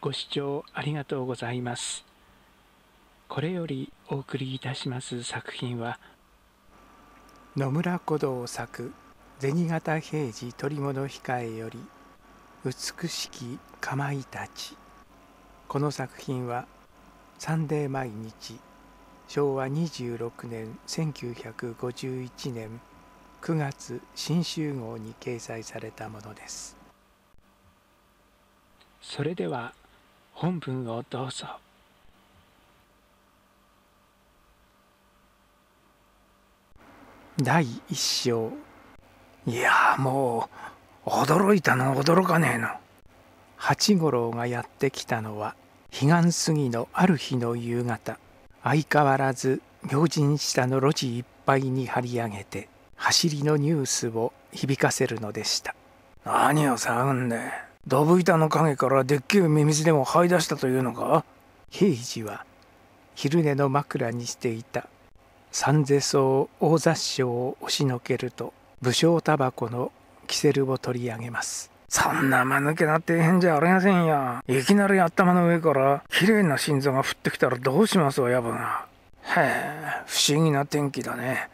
ご視聴ありがとうございます。これよりお送りいたします作品は野村古道作銭形平次取物控えより美しきかまいたちこの作品はサンデー毎日昭和26年1951年9月新集号に掲載されたものですそれでは本文をどうぞ第一章。いやもう驚いたの驚かねえの八五郎がやってきたのは彼岸過ぎのある日の夕方。相変わらず明神下の路地いっぱいに張り上げて走りのニュースを響かせるのでした。何を騒ぐんだドブ板の陰からでっけえミミズでも這い出したというのか？平次は昼寝の枕にしていた。三世草大雑書を押しのけると武将タバコのキセルを取り上げます。そんな間抜けな底辺じゃありませんよいきなり頭の上から綺麗な心臓が降ってきたらどうします親分がへえ不思議な天気だね。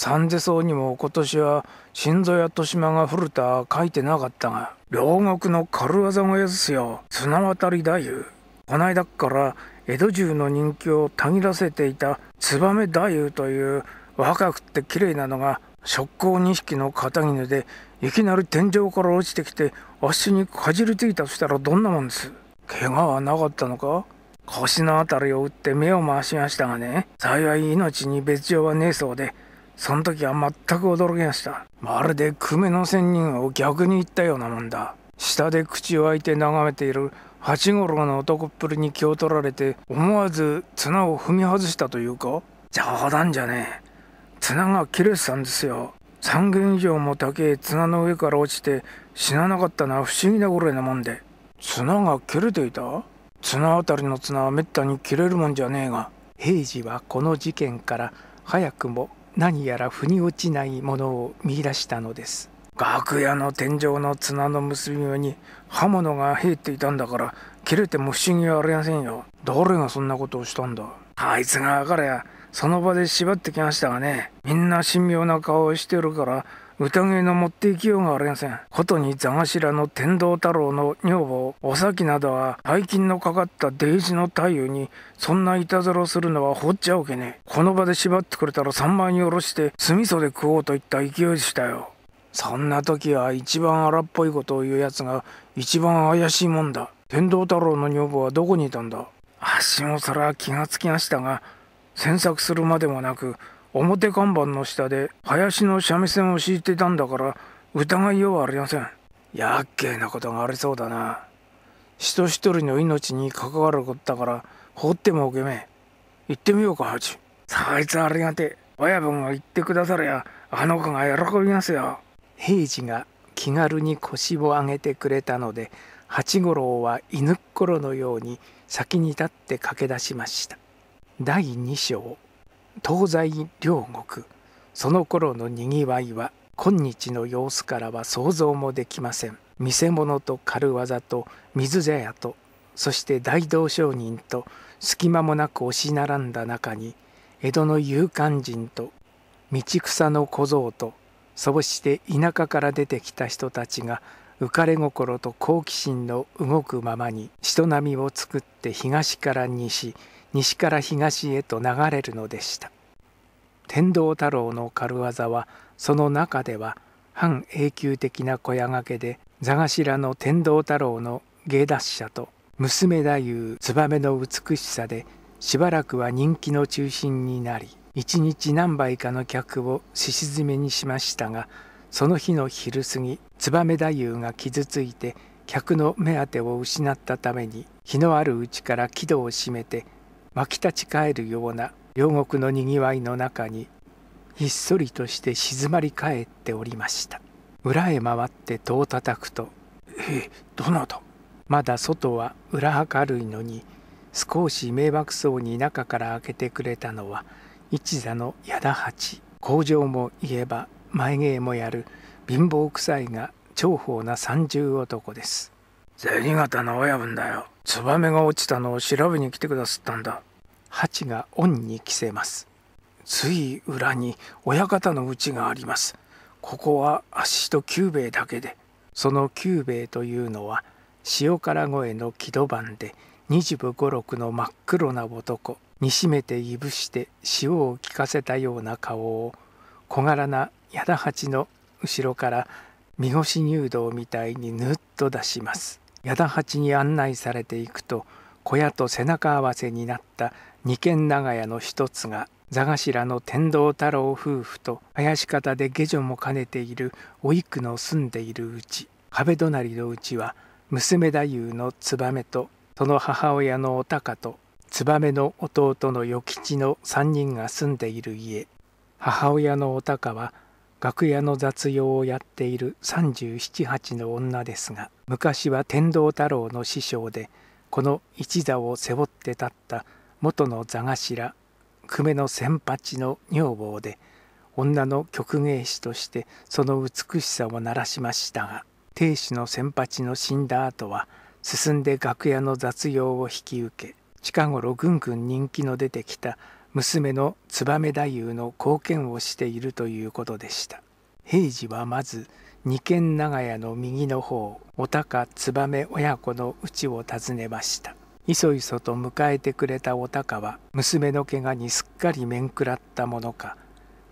三世草にも今年は心臓や豊島が降るとは書いてなかったが両国の軽業小屋ですよ。綱渡り太夫。こないだから江戸中の人気をたぎらせていた燕太夫という若くて綺麗なのが職工2匹の片絹でいきなり天井から落ちてきて足にかじりついたとしたらどんなもんです。怪我はなかったのか？腰の辺りを打って目を回しましたがね幸い命に別状はねえそうでその時は全く驚きました。まるで久米の仙人を逆に言ったようなもんだ。下で口を開いて眺めている八五郎の男っぷりに気を取られて思わず綱を踏み外したというか冗談じゃねえ。綱が切れてたんですよ。3軒以上も高え綱の上から落ちて死ななかったのは不思議なぐらいなもんで。綱が切れていた？綱あたりの綱はめったに切れるもんじゃねえが。平次はこの事件から早くも何やら腑に落ちないものを見出したのです。楽屋の天井の綱の結び目に刃物が入っていたんだから切れても不思議はありませんよ。誰がそんなことをしたんだ？あいつが分かりゃその場で縛ってきましたがね。みんな神妙な顔をしてるから疑いの持っていきようがありません。ことに座頭の天道太郎の女房、お咲などは、大金のかかったデイジの太夫に、そんないたずらをするのは放っちゃおけねえ。この場で縛ってくれたら三枚におろして、酢味噌で食おうといった勢いでしたよ。そんな時は一番荒っぽいことを言う奴が一番怪しいもんだ。天道太郎の女房はどこにいたんだあっしもそれは気がつきましたが、詮索するまでもなく、表看板の下で林の三味線を敷いてたんだから疑いようはありません。やっけえなことがありそうだな。人一人の命に関わることだから放ってもおけめ行ってみようかハチ。そいつありがて親分が言ってくださりゃあの子が喜びますよ。平次が気軽に腰を上げてくれたので八五郎は犬っころのように先に立って駆け出しました。第2章。東西両国。その頃のにぎわいは今日の様子からは想像もできません。見せ物と軽業と水茶屋とそして大道商人と隙間もなく押し並んだ中に江戸の勇敢人と道草の小僧とそうして田舎から出てきた人たちが浮かれ心と好奇心の動くままに人波を作って東から西西から東へと流れるのでした。天道太郎の軽業はその中では半永久的な小屋掛けで座頭の天道太郎の芸達者と娘太夫燕の美しさでしばらくは人気の中心になり一日何杯かの客をしし詰めにしましたがその日の昼過ぎ燕太夫が傷ついて客の目当てを失ったために日のあるうちから木戸を閉めて湧き立ち返るような両国のにぎわいの中にひっそりとして静まり返っておりました。裏へ回って戸を叩くと「えどなた?」まだ外は裏明るいのに少し迷惑そうに中から開けてくれたのは一座の矢田八。工場も言えば前芸もやる貧乏くさいが重宝な三重男です。銭形の親分だよ。ツバメが落ちたのを調べに来てくださったんだ。蜂が恩に着せます。つい裏に親方の家があります。ここは足と久兵衛だけで。その久兵衛というのは塩辛声の木戸番で二十五六の真っ黒な男。煮しめていぶして塩を効かせたような顔を小柄な矢田八の後ろから見越入道みたいにぬっと出します。矢田八に案内されていくと小屋と背中合わせになった二軒長屋の一つが座頭の天童太郎夫婦と林方で下女も兼ねているお幾の住んでいるうち壁隣のうちは娘太夫の燕とその母親のお高と燕の弟の与吉の3人が住んでいる家。母親のお高は楽屋の雑用をやっている378の女ですが昔は天童太郎の師匠でこの一座を背負って立った元の座頭久米の千八の女房で女の曲芸師としてその美しさを鳴らしましたが亭主の千八の死んだ後は進んで楽屋の雑用を引き受け近頃ぐんぐん人気の出てきた娘の燕太夫の貢献をしているということでした。平次はまず二軒長屋の右の方お高燕親子の家を訪ねました。いそいそと迎えてくれたお高は娘の怪我にすっかり面食らったものか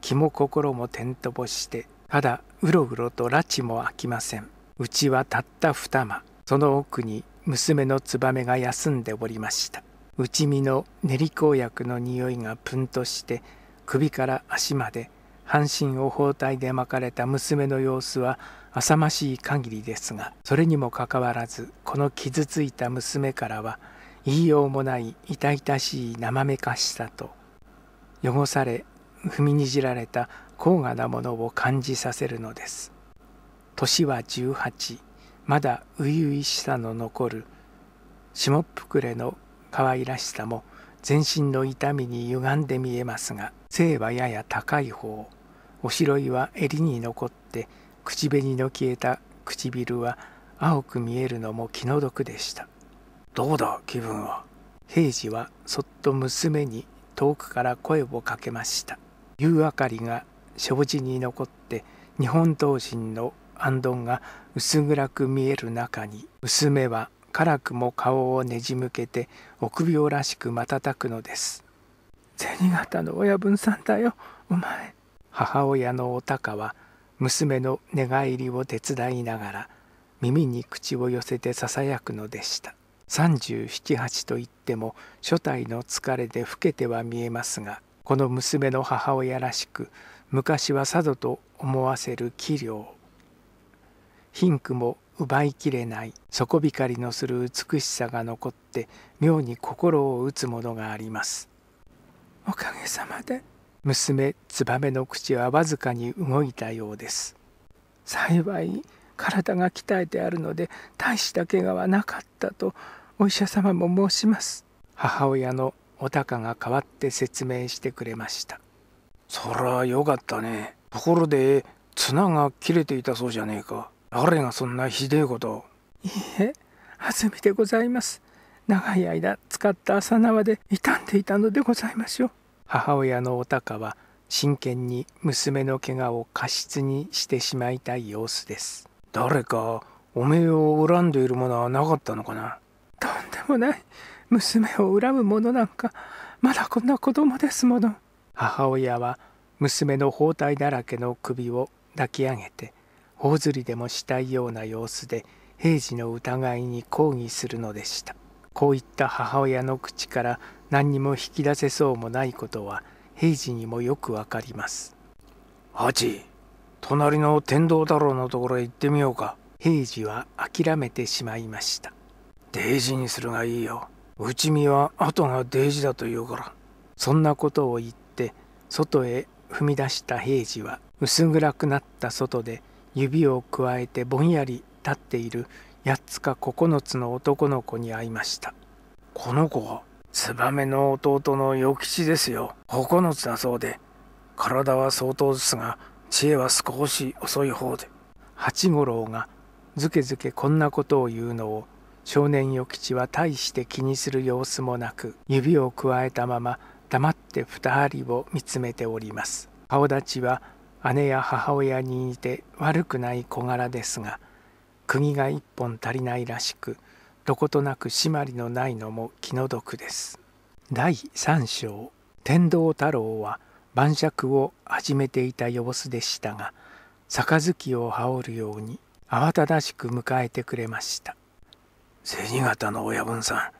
気も心もてんとぼしてただうろうろと拉致も飽きません。うちはたった二間その奥に娘の燕が休んでおりました。内身の練り香薬の匂いがプンとして首から足まで半身を包帯で巻かれた娘の様子は浅ましい限りですがそれにもかかわらずこの傷ついた娘からは言いようもない痛々しい生めかしさと汚され踏みにじられた高雅なものを感じさせるのです。年は18まだ初々しさの残る下っ膨れの可愛らしさも全身の痛みに歪んで見えますが背はやや高い方。おしろいは襟に残って口紅の消えた唇は青く見えるのも気の毒でした。どうだ気分は？平次はそっと娘に遠くから声をかけました。夕明かりが障子に残って日本刀身の暗鈍が薄暗く見える中に娘は辛くも顔をねじ向けて臆病らしく瞬くのです。銭形の親分さんだよお前。母親のお高は娘の寝返りを手伝いながら耳に口を寄せてささやくのでした。378といっても初代の疲れで老けては見えますがこの娘の母親らしく昔は佐渡と思わせる器量。貧苦も奪いきれない底光のする美しさが残って妙に心を打つものがあります。おかげさまで娘燕の口はわずかに動いたようです。幸い体が鍛えてあるので大した怪我はなかったとお医者様も申します。母親のお高が代わって説明してくれました。そらよかったね。ところで綱が切れていたそうじゃねえか。誰がそんなひでえこといいえ弾みでございます。長い間使った朝縄で傷んでいたのでございましょう。母親のお高は真剣に娘の怪我を過失にしてしまいたい様子です。誰かおめえを恨んでいるものはなかったのかな？とんでもない。娘を恨むものなんかまだこんな子供ですもの。母親は娘の包帯だらけの首を抱き上げて頬ずりでもしたいような様子で平次の疑いに抗議するのでした。こういった母親の口から何にも引き出せそうもないことは平次にもよくわかります。ハチ隣の天童太郎のところへ行ってみようか。平次は諦めてしまいました。デイジにするがいいよ。内見は後がデイジだと言うから。そんなことを言って外へ踏み出した平次は薄暗くなった外で指をくわえてぼんやり立っている8つか9つの男の子に会いました。この子は燕の弟の与吉ですよ。9つだそうで。体は相当ですが知恵は少し遅い方で。八五郎がずけずけこんなことを言うのを少年与吉は大して気にする様子もなく指をくわえたまま黙って二人を見つめております。顔立ちは姉や母親に似て悪くない小柄ですが釘が一本足りないらしくどことなく締まりのないのも気の毒です。第三章天道太郎は晩酌を始めていた様子でしたが杯を羽織るように慌ただしく迎えてくれました。銭形の親分さん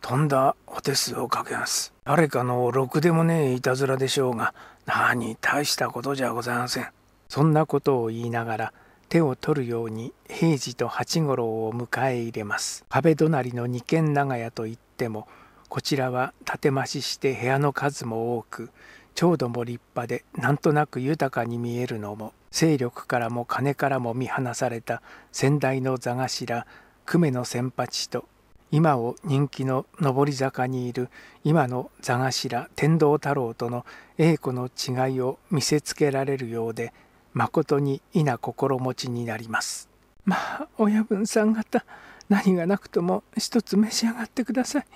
とんだお手数をかけます。誰かのろくでもねえいたずらでしょうが何大したことじゃございません。そんなことを言いながら手を取るように平次と八五郎を迎え入れます。壁隣の二軒長屋といってもこちらは建て増しして部屋の数も多く調度も立派でなんとなく豊かに見えるのも勢力からも金からも見放された先代の座頭久米の先八と今を人気の上り坂にいる今の座頭天道太郎との栄子の違いを見せつけられるようでまことに否心持ちになります。まあ親分さん方何がなくとも一つ召し上がってください。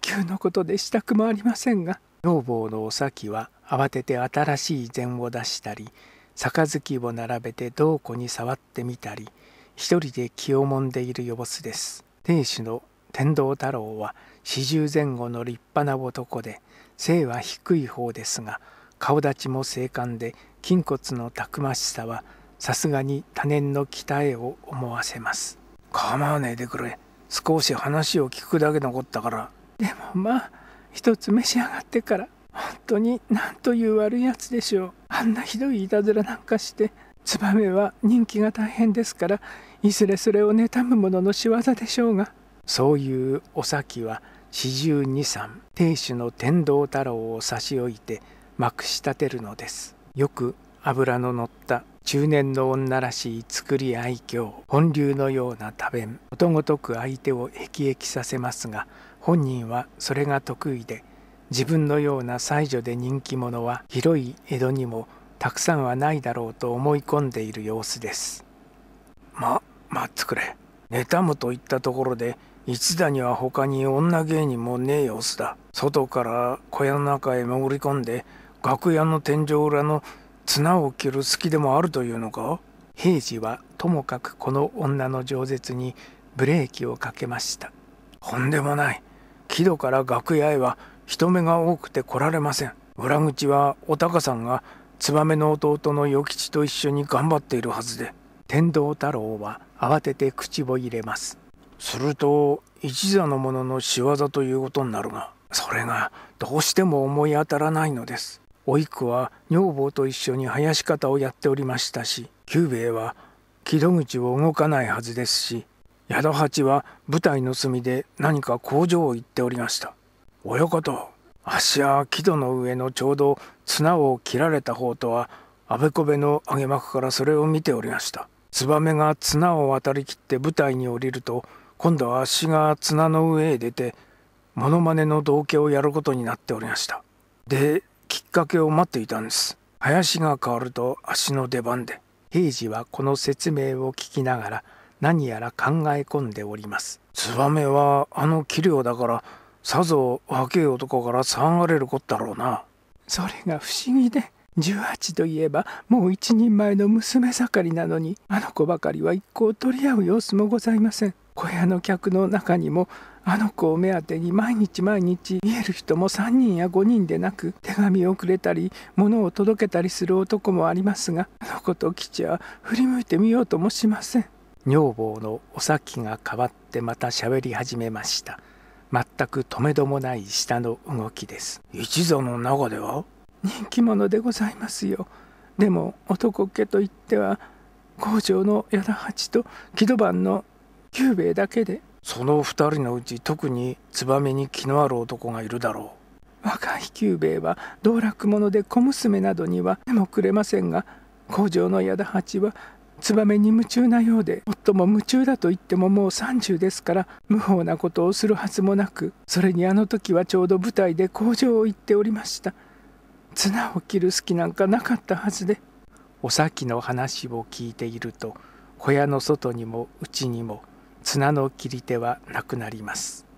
急のことでしたくもありませんが女房のお咲は慌てて新しい膳を出したり杯を並べて銅庫に触ってみたり一人で気をもんでいる様子です。亭主の天道太郎は四十前後の立派な男で背は低い方ですが顔立ちも精悍で筋骨のたくましさはさすがに多年の鍛えを思わせます。構わねえでくれ。少し話を聞くだけ残ったから。でもまあ一つ召し上がってから本当に何という悪いやつでしょう。あんなひどいいたずらなんかしてツバメは人気が大変ですからいずれそれを妬む者の仕業でしょうが。そういうお咲は四十二三亭主の天道太郎を差し置いてまくし立てるのです。よく脂の乗った中年の女らしい作り愛嬌本流のような多弁ことごとく相手を辟易させますが本人はそれが得意で自分のような才女で人気者は広い江戸にもたくさんはないだろうと思い込んでいる様子です。ま待ってくれ。妬むといったところで一座には他に女芸人もねえ様子だ。外から小屋の中へ潜り込んで楽屋の天井裏の綱を切る隙でもあるというのか？平次はともかくこの女の饒舌にブレーキをかけました。とんでもない。木戸から楽屋へは人目が多くて来られません。裏口はお高さんが燕の弟の与吉と一緒に頑張っているはずで天道太郎は慌てて口を入れます。すると一座の者の仕業ということになるがそれがどうしても思い当たらないのです。おいくは女房と一緒に囃し方をやっておりましたし久兵衛は木戸口を動かないはずですし宿八は舞台の隅で何か工場を行っておりました。親方足や木戸の上のちょうど綱を切られた方とはあべこべの揚げ幕からそれを見ておりました。燕が綱を渡りきって舞台に降りると今度は足が綱の上へ出てモノマネの道化をやることになっておりました。できっかけを待っていたんです。林が変わると足の出番で。平次はこの説明を聞きながら何やら考え込んでおります。燕はあの器量だからさぞ若い男から騒がれるこったろうな。それが不思議で18といえばもう一人前の娘盛りなのにあの子ばかりは一向取り合う様子もございません。小屋の客の中にもあの子を目当てに毎日毎日見える人も3人や5人でなく手紙をくれたり物を届けたりする男もありますがあの子と吉は振り向いてみようともしません。女房のお咲が変わってまた喋り始めました。全く止めどもない下の動きです。一座の中では？人気者でございますよ。でも男気といっては工場の矢田八と木戸番の久兵衛だけでその二人のうち特に燕に気のある男がいるだろう。若い久兵衛は道楽者で小娘などには手もくれませんが工場の矢田八は燕に夢中なようで最も夢中だと言ってももう30ですから無法なことをするはずもなくそれにあの時はちょうど舞台で工場を行っておりました。綱を切る隙なんかなかったはずでお咲の話を聞いていると小屋の外にも内にも綱の切り手はなくなります。